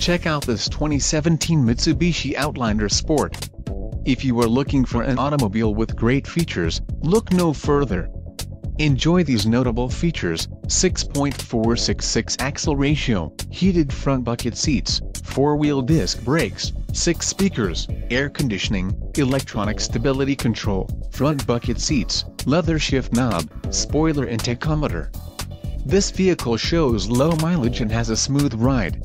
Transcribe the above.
Check out this 2017 Mitsubishi Outlander Sport. If you are looking for an automobile with great features, look no further. Enjoy these notable features, 6.466 axle ratio, heated front bucket seats, 4-wheel disc brakes, 6 speakers, air conditioning, electronic stability control, front bucket seats, leather shift knob, spoiler and tachometer. This vehicle shows low mileage and has a smooth ride.